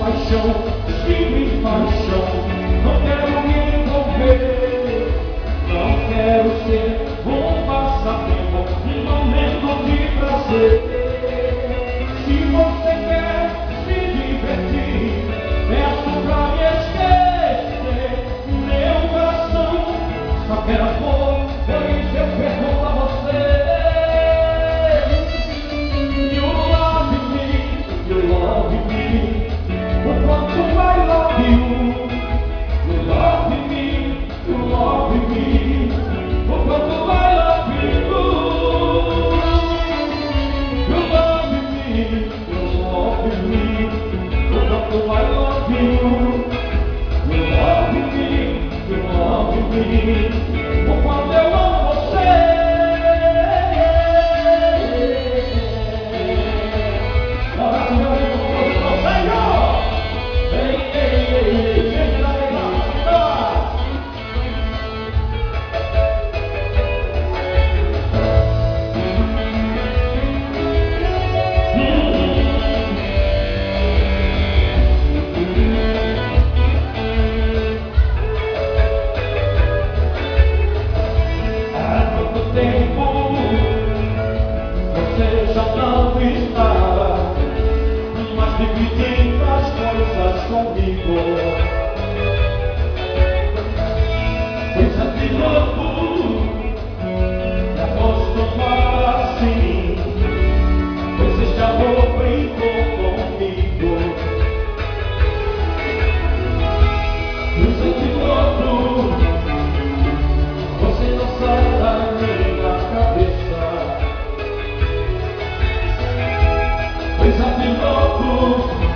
paixão que me paixão. Não quero me envolver, não quero ser um passatempo, um momento de prazer. me. comigo. Pensa de louco, pra acostumar assim, pois este amor brincou comigo. Pensa de louco, você não sai da minha cabeça. Pensa de louco.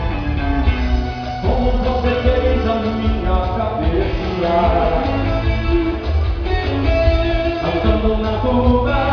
over.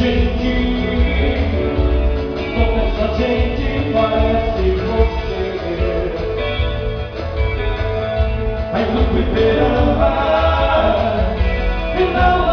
gente, como essa gente parece você. Mas no primeiro andar, não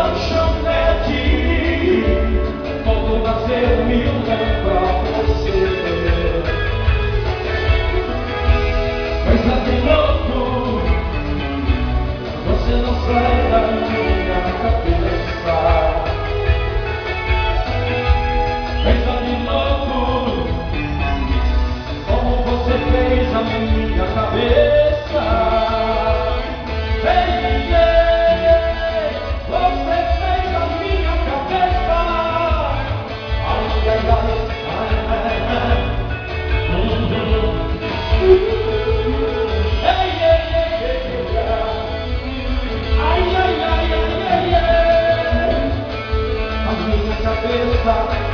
봐.